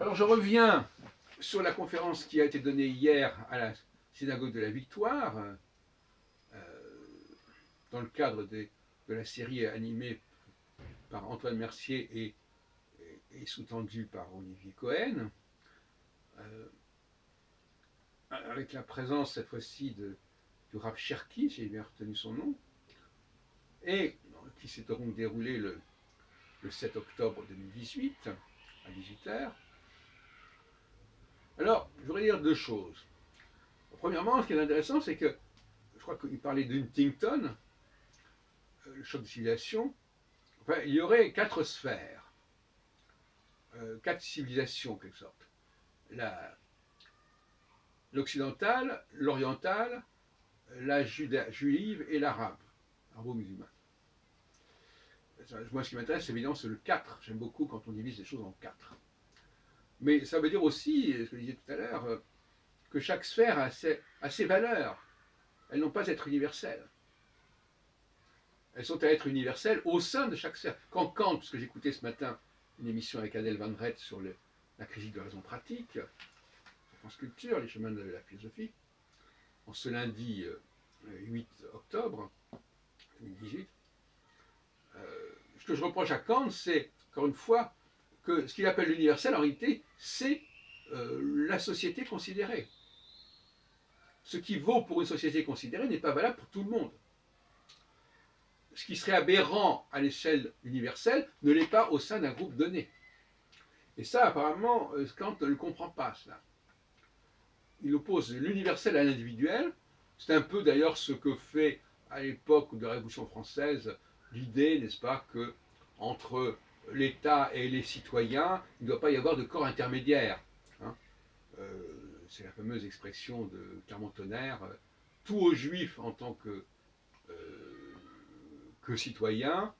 Alors je reviens sur la conférence qui a été donnée hier à la synagogue de la Victoire, euh, dans le cadre de la série animée par Antoine Mercier et, sous-tendue par Olivier Cohen, euh, avec la présence cette fois-ci du Rav Cherki, j'ai bien retenu son nom, et qui s'est donc déroulé le, le 7 octobre 2018 à 18h. Alors, je voudrais dire deux choses. Premièrement, ce qui est intéressant, c'est que je crois qu'il parlait d'Huntington, euh, le choc de civilisation. Il y aurait quatre sphères, euh, quatre civilisations en quelque sorte. L'occidentale, l'orientale, la juive et l'arabe, arabo-musulman. Moi, ce qui m'intéresse, évidemment, c'est le 4. J'aime beaucoup quand on divise les choses en 4. Mais ça veut dire aussi, ce que je disais tout à l'heure, euh, que chaque sphère a ses, valeurs. Elles n'ont pas à être universelles. Elles sont à être universelles au sein de chaque sphère. Quand Kant, parce que j'écoutais ce matin une émission avec Adèle Van Rett sur la critique de raison pratique, France Culture, les chemins de la philosophie, en ce lundi 8 euh, octobre 2018, ce que je reproche à Kant, c'est, encore une fois, que ce qu'il appelle l'universel, en réalité, c'est euh, la société considérée. Ce qui vaut pour une société considérée n'est pas valable pour tout le monde. Ce qui serait aberrant à l'échelle universelle ne l'est pas au sein d'un groupe donné. Et ça, apparemment, euh, Kant ne le comprend pas, cela. Il oppose l'universel à l'individuel. C'est un peu d'ailleurs ce que fait à l'époque de la Révolution française l'idée, n'est-ce pas, que entre l'État et les citoyens, il ne doit pas y avoir de corps intermédiaire. Hein. Euh, c'est la fameuse expression de Clermont-Tonnerre, euh, tout aux juifs en tant que, euh, que citoyen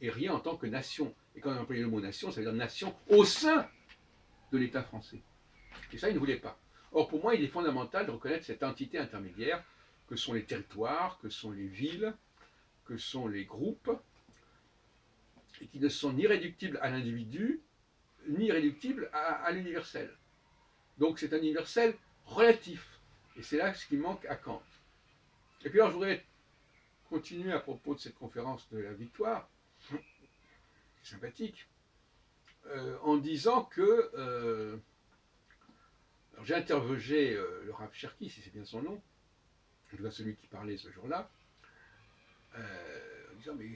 et rien en tant que nation. Et quand on emploie le mot nation, ça veut dire nation au sein de l'État français. Et ça, il ne voulait pas. Or, pour moi, il est fondamental de reconnaître cette entité intermédiaire que sont les territoires, que sont les villes, que sont les groupes, et qui ne sont ni réductibles à l'individu, ni réductibles à, l'universel. Donc c'est un universel relatif. Et c'est là ce qui manque à Kant. Et puis alors je voudrais continuer à propos de cette conférence de la victoire, sympathique, euh, en disant que euh, j'ai interrogé euh, le Rav Cherki, si c'est bien son nom, je vois celui qui parlait ce jour-là, en disant mais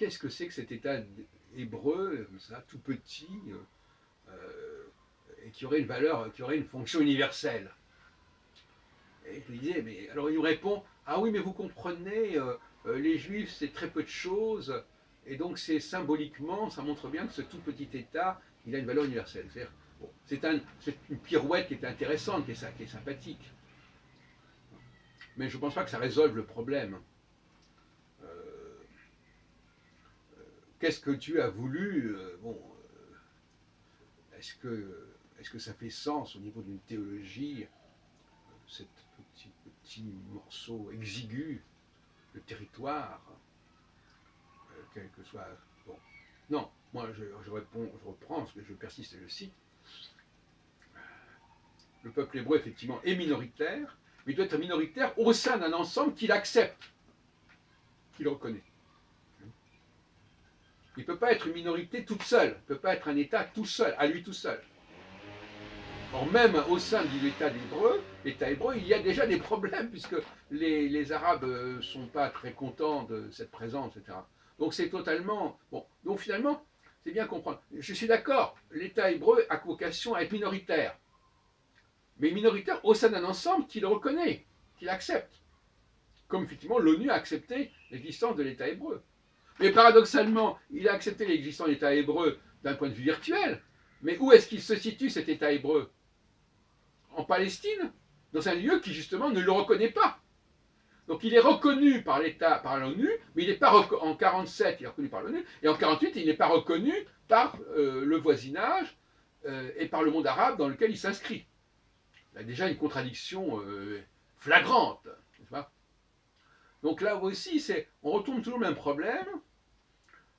qu'est-ce que c'est que cet État hébreu, ça, tout petit, euh, et qui aurait une valeur, qui aurait une fonction universelle? Et je lui disais, mais alors il nous répond, ah oui, mais vous comprenez, euh, euh, les Juifs, c'est très peu de choses, et donc c'est symboliquement, ça montre bien que ce tout petit État, il a une valeur universelle. C'est une pirouette qui est intéressante, qui est sympathique. Mais je ne pense pas que ça résolve le problème. Qu'est-ce que tu as voulu euh, Bon, euh, est-ce que, ça fait sens au niveau d'une théologie, euh, cet petit, petit morceau exigu de territoire, quel que soit. Bon, non, moi je, réponds, je reprends, parce que je persiste et je cite. Le peuple hébreu, effectivement, est minoritaire, mais il doit être minoritaire au sein d'un ensemble qu'il accepte, qu'il reconnaît. Il ne peut pas être une minorité toute seule, il ne peut pas être un État tout seul, à lui tout seul. Or, même au sein de l'État hébreu, hébreu, il y a déjà des problèmes, puisque les, Arabes ne euh, sont pas très contents de cette présence, etc. Donc c'est totalement... Bon, donc finalement, c'est bien comprendre. Je suis d'accord, l'État hébreu a vocation à être minoritaire. Mais minoritaire au sein d'un ensemble qui le reconnaît, qui l'accepte. Comme effectivement l'ONU a accepté l'existence de l'État hébreu. Mais paradoxalement, il a accepté l'existence de l'État hébreu d'un point de vue virtuel. Mais où est-ce qu'il se situe cet État hébreu? En Palestine, dans un lieu qui justement ne le reconnaît pas. Donc il est reconnu par l'État, par l'ONU, mais il n'est pas en 47, il est reconnu par l'ONU, et en 48, il n'est pas reconnu par euh, le voisinage euh, et par le monde arabe dans lequel il s'inscrit. A déjà une contradiction euh, flagrante. Donc là aussi, on retourne toujours le même problème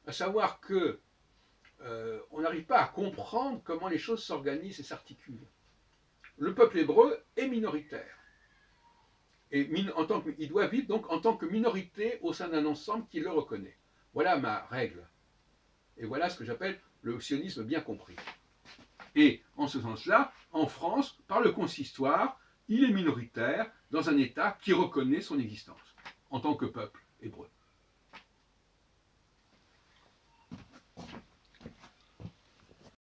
à savoir que euh, on n'arrive pas à comprendre comment les choses s'organisent et s'articulent. Le peuple hébreu est minoritaire. Et en tant que, il doit vivre donc en tant que minorité au sein d'un ensemble qui le reconnaît. Voilà ma règle. Et voilà ce que j'appelle le sionisme bien compris. Et en ce sens-là, en France, par le consistoire, il est minoritaire dans un État qui reconnaît son existence en tant que peuple hébreu.